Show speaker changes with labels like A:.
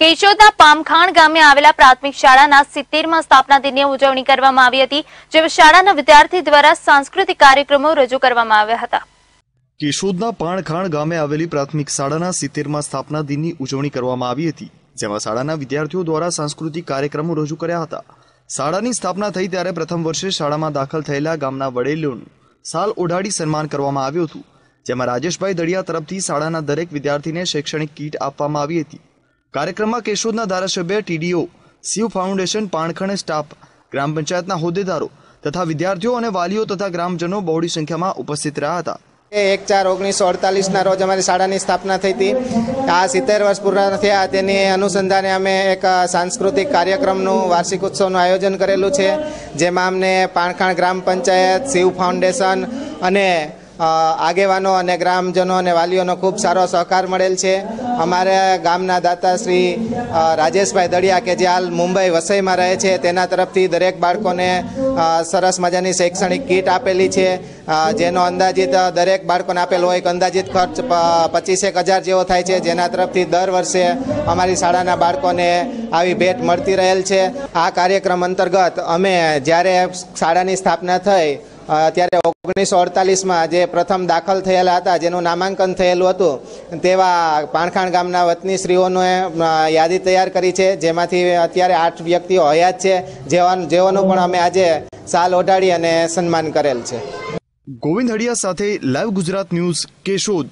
A: કેશોદના પામખાણ ગામે આવેલા પ્રાથમિક શાળાના સિત્તેરમાં સ્થાપના દિનની ઉજવણી કરવામાં આવી હતી, જેમાં શાળાના વિદ્યાર્થી દ્વારા સાંસ્કૃતિક કાર્યક્રમો રજૂ કરવામાં આવ્યા હતા.
B: કેશોદના પાણખાણ ગામે આવેલી પ્રાથમિક શાળાના સિત્તેરમાં સ્થાપના દિનની ઉજવણી કરવામાં આવી હતી, જેમાં શાળાના વિદ્યાર્થીઓ દ્વારા સાંસ્કૃતિક કાર્યક્રમો રજૂ કર્યા હતા. શાળાની સ્થાપના થઈ ત્યારે પ્રથમ વર્ષે શાળામાં દાખલ થયેલા ગામના વડેલોનું સાલ ઓઢાડી સન્માન કરવામાં આવ્યું હતું, જેમાં રાજેશભાઈ દડિયા તરફથી શાળાના દરેક વિદ્યાર્થીને શૈક્ષણિક કીટ આપવામાં આવી હતી. કાર્યક્રમમાં કેશોદના ધારાસભ્ય TDO Shiv foundation, Pankhan staff, ગ્રામ પંચાયતના હોદ્દેદારો તથા વિદ્યાર્થીઓ અને વાલીઓ તથા ગ્રામજનો બહોળી સંખ્યામાં ઉપસ્થિત રહ્યા હતા.
C: એક ચાર ઓગણીસો અડતાલીસના રોજ અમારી શાળાની સ્થાપના થઈ હતી. આ સિત્તેર વર્ષ પૂરા થયા. તેની અનુસંધાને અમે એક સાંસ્કૃતિક કાર્યક્રમનું વાર્ષિક ઉત્સવનું આયોજન કરેલું છે, જેમાં અમને પાણખાણ ગ્રામ પંચાયત શિવ ફાઉન્ડેશન અને આગેવાનો અને ગ્રામજનો અને વાલીઓનો ખૂબ સારો સહકાર મળેલ છે. અમારા ગામના દાતા શ્રી રાજેશભાઈ દળિયા કે જે હાલ મુંબઈ વસઈમાં રહે છે, તેના તરફથી દરેક બાળકોને સરસ મજાની શૈક્ષણિક કીટ આપેલી છે. જેનો અંદાજિત દરેક બાળકોને આપેલો એક અંદાજિત ખર્ચ પચીસેક હજાર જેવો થાય છે. જેના તરફથી દર વર્ષે અમારી શાળાના બાળકોને આવી ભેટ મળતી રહેલ છે. આ કાર્યક્રમ અંતર્ગત અમે જ્યારે શાળાની સ્થાપના થઈ ત્યારે ઓગણીસો અડતાલીસમાં જે પ્રથમ દાખલ થયેલા હતા, જેનું નામાંકન થયેલું હતું, તેવા પાણખાણ ગામના વતની શ્રીઓને યાદી તૈયાર કરી છે, જેમાંથી અત્યારે આઠ વ્યક્તિઓ હયાત છે, જેવાનું, જેઓનું પણ અમે આજે સાલ ઓઢાડી અને સન્માન કરેલ છે.
B: ગોવિંદ હડિયા સાથે લાઈવ ગુજરાત ન્યૂઝ કેશોદ.